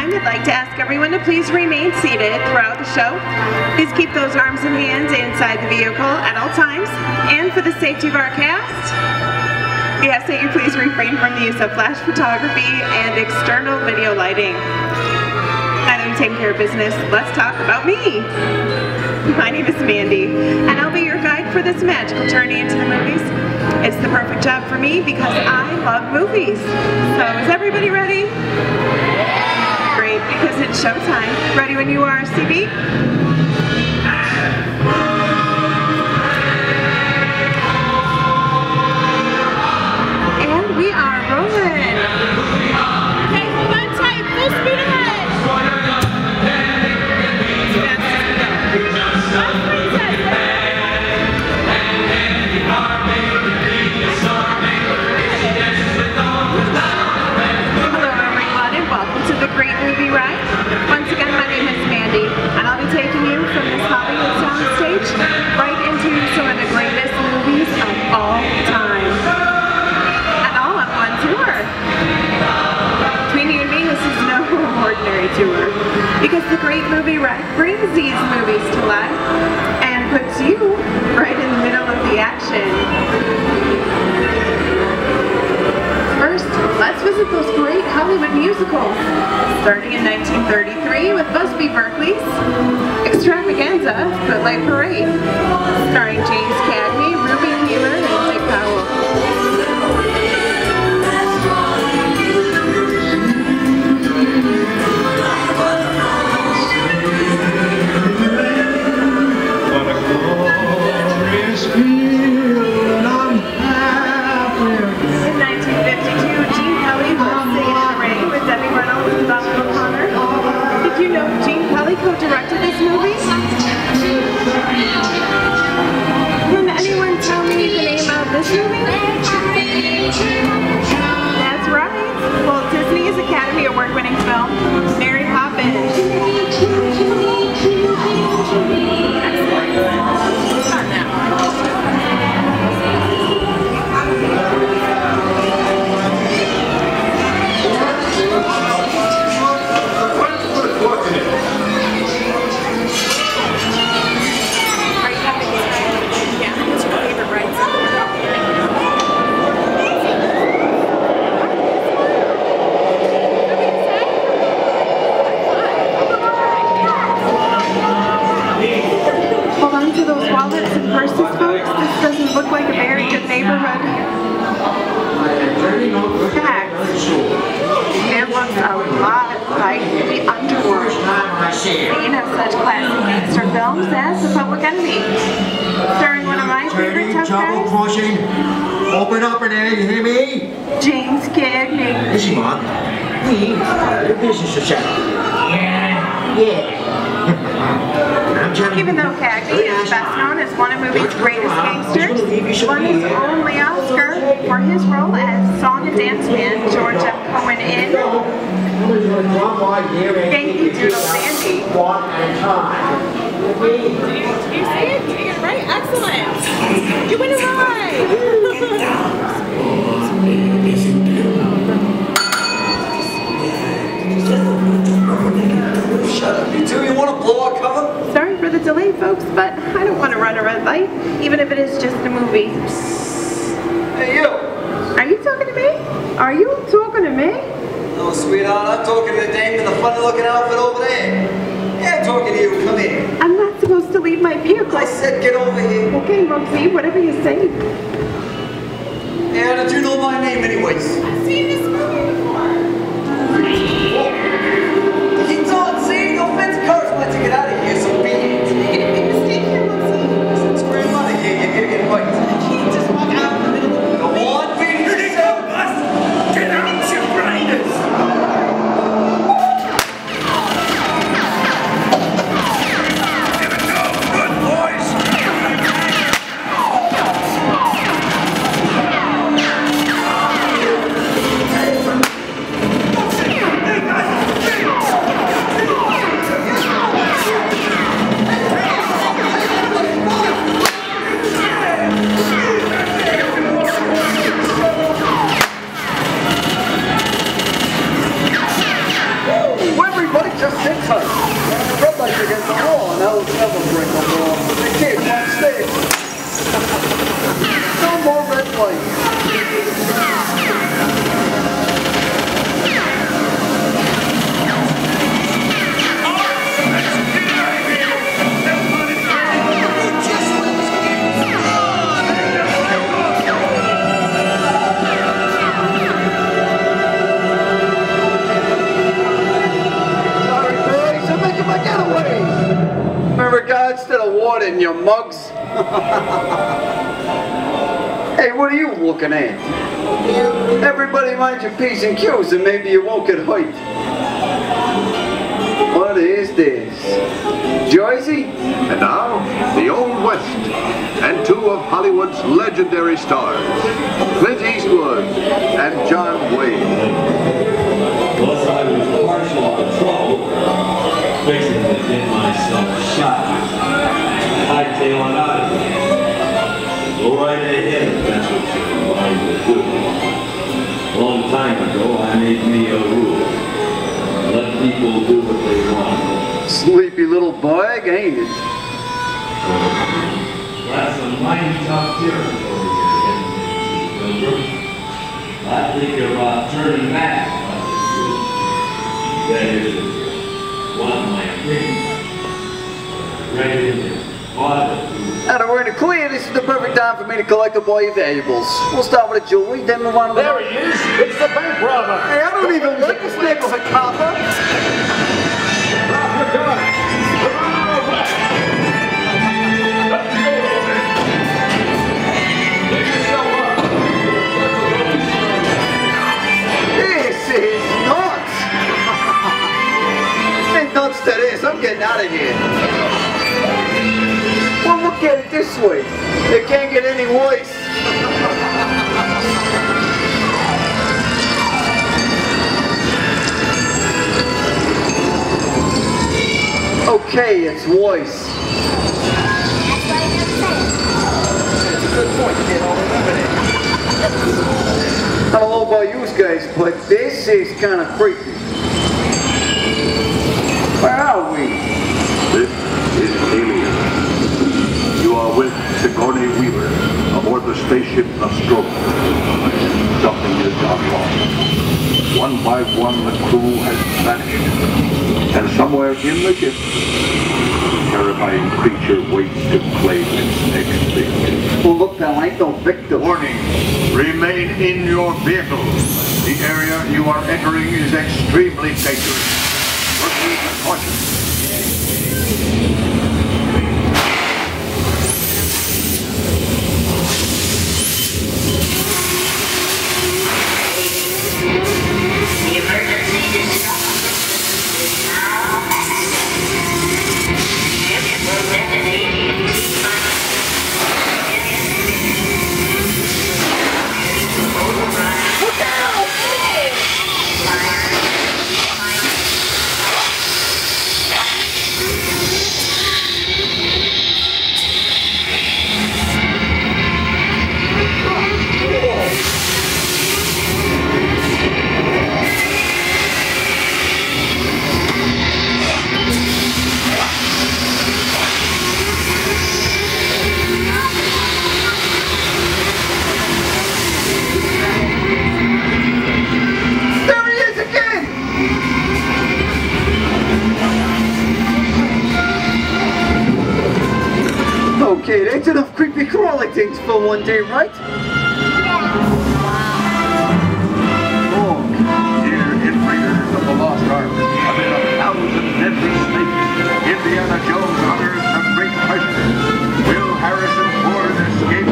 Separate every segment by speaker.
Speaker 1: time, I'd like to ask everyone to please remain seated throughout the show. Please keep those arms and hands inside the vehicle at all times. And for the safety of our cast, we ask that you please refrain from the use of flash photography and external video lighting. Now that we've taken care of business, let's talk about me. My name is Mandy, and I'll be your guide for this magical journey into the movies. It's the perfect job for me because I love movies. So is everybody ready? Great, because it's showtime. Ready when you are, CB? Because the Great Movie Ride brings these movies to life and puts you right in the middle of the action. First, let's visit those great Hollywood musicals. Starting in 1933 with Busby Berkeley's Extravaganza, Footlight Parade. Starring James Cagney, Ruby Keeler, and Dick Powell. Walt Disney's Academy Award-winning film, Mary Poppins. Neighborhood. Fact. It looks a lot like the underworld. Scene of such classic gangster films as The Public Enemy. Starring one of my favorite tough
Speaker 2: Double
Speaker 1: guys,
Speaker 2: crossing. Open up in there, you hear me?
Speaker 1: James Cagney.
Speaker 2: Listen, Mark. We are the business to settle. Yeah. Yeah. I'm
Speaker 1: Even though Cagney is best known as one of movie's greatest gangsters, won his only Oscar for his role as song and dance man George M. Cohan in Yankee Doodle Dandy.
Speaker 2: One at a time.
Speaker 1: You see it? Did you get it right? Excellent. You win a ride.
Speaker 3: Shut up, you two. You want to blow our cover?
Speaker 1: Sorry delay, folks, but I don't want to run a red light, even if it is just a movie.
Speaker 3: Hey, you.
Speaker 1: Are you talking to me? Are you talking to me?
Speaker 3: Oh, sweetheart, I'm talking to the dame in the funny-looking outfit over there. Yeah, I'm talking to you. Come here.
Speaker 1: I'm not supposed to leave my vehicle.
Speaker 3: I said get over here.
Speaker 1: Okay, Rosie, whatever you say.
Speaker 3: Yeah, how did you know my name anyways?
Speaker 4: Everybody just looking at? Everybody mind your P's and Q's and maybe you won't get hurt. What is this? Jersey?
Speaker 5: And now, the Old West, and two of Hollywood's legendary stars, Clint Eastwood and John Wayne.
Speaker 6: Plus, I was partial to trouble, fixing to get myself shot. I'd tail out of here. People do what they want.
Speaker 4: Sleepy little bug, ain't it?
Speaker 6: That's a mighty tough territory into, Pilgrim. I think about turning back. That is, if you want my opinion. Right in there. Father,
Speaker 4: Now that we're in the clear, this is the perfect time for me to collect up all your valuables. We'll start with the jewelry, then move on to the...
Speaker 7: There he is. It's the bank robber.
Speaker 4: Hey, I don't even like this neighborhood, copper.
Speaker 7: Oh, Drop your gun.
Speaker 4: This way. It can't get any worse. Okay, it's
Speaker 3: that.
Speaker 4: I don't know about you guys, but this is kind of creepy. Where are we?
Speaker 5: This is Alien. You are with Sigourney Weaver aboard the spaceship Nostromo. Something has gone wrong. One by one, the crew has vanished. And somewhere in the ship, a terrifying creature waits to claim its next victim.
Speaker 4: Well, look, pal, ain't no victim.
Speaker 5: Warning, remain in your vehicle. The area you are entering is extremely dangerous. Proceed with caution.
Speaker 4: Creepy crawly things for one day, right?
Speaker 5: Raiders of the Lost Ark, amid a thousand deadly snakes, Indiana Jones unearths a great treasure. Will Harrison Ford escape?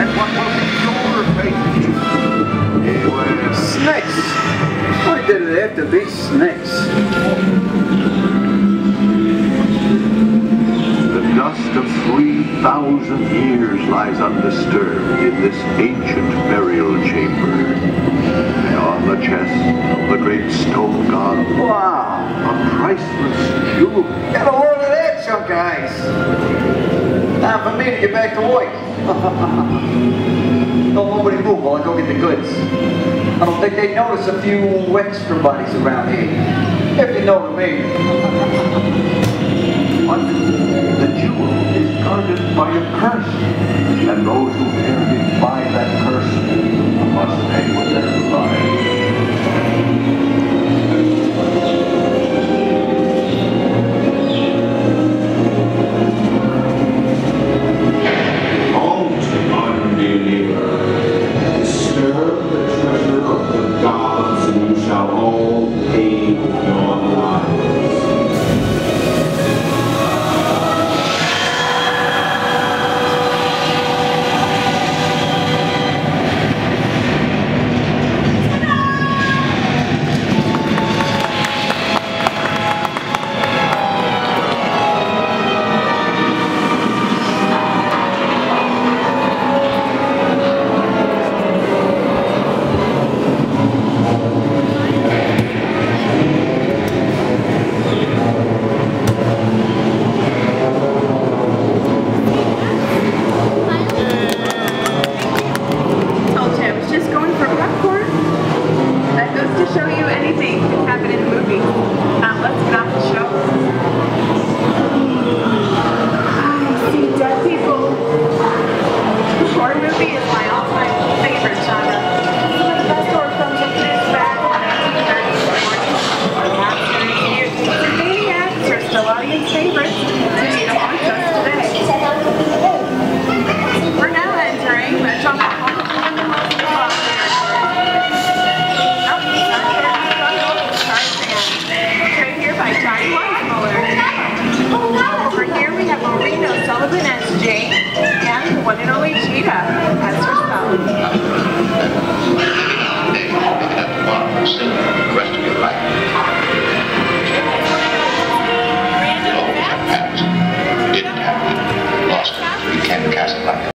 Speaker 5: And what will be your fate?
Speaker 4: Snakes! Why did it have to be snakes?
Speaker 5: thousand years lies undisturbed in this ancient burial chamber. And on the chest of the great stone god,
Speaker 4: wow,
Speaker 5: a priceless jewel.
Speaker 4: Get a hold of that chunk guys. Time for me to get back to work. Don't nobody move while I go get the goods. I don't think they notice a few extra bodies around here. If you know what I mean.
Speaker 5: what? The jewel guarded by a curse, and those who perish by that curse must pay with their lives.
Speaker 7: one and
Speaker 1: only